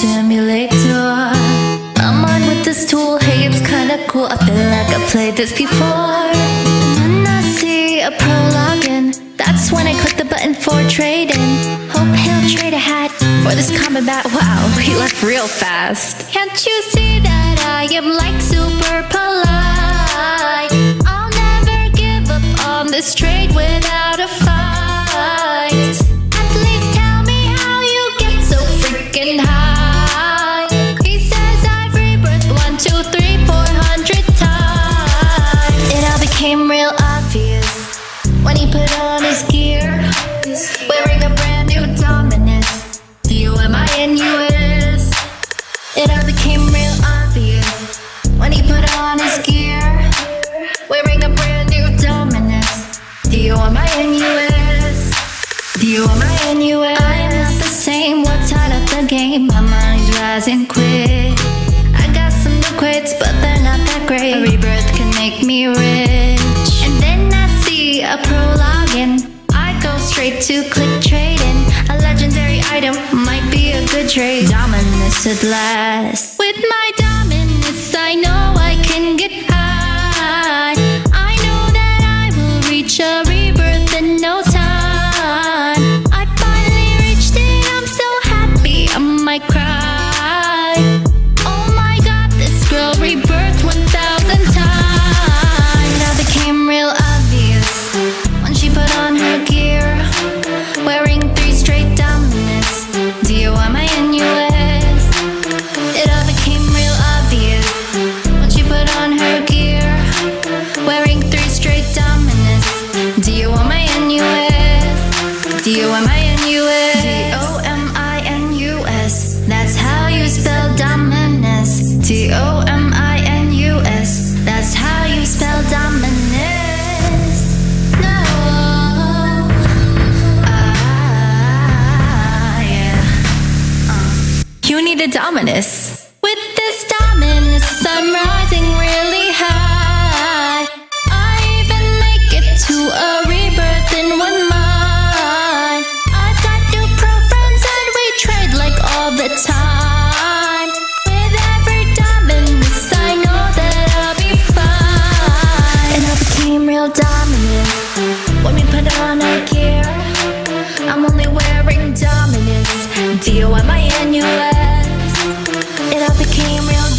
simulator. I'm on with this tool, hey it's kinda cool. I feel like I played this before. When I see a pro login That's when I click the button for trading. Hope he'll trade a hat for this combat Wow, he left real fast. Can't you see that I am like super polite? Became real obvious when he put on his gear, wearing a brand new Dominus. Do you want my NUS? Do you want my NUS? I'm not the same. What's out of the game? My mind's rising quick. I got some quits, but they're not that great. A rebirth can make me rich. And then I see a pro login. I go straight to click trading. A legendary item might be a good trade. Dominus at last. My A Dominus. With this Dominus, I'm rising really Became real